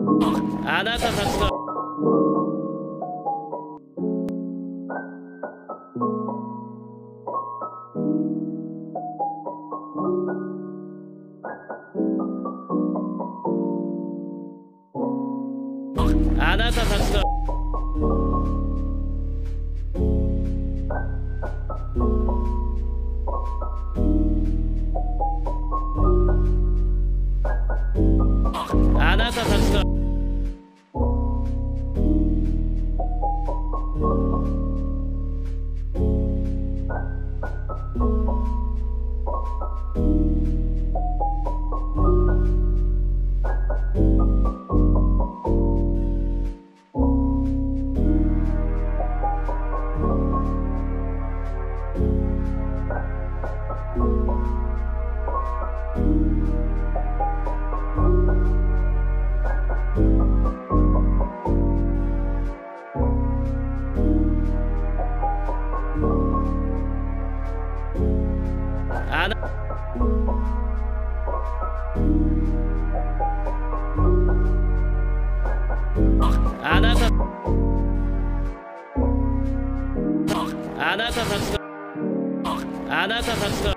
あなたたちとあなたたちとあ なたたちとあ 안. 안아서 안아서 박수 안아서 박수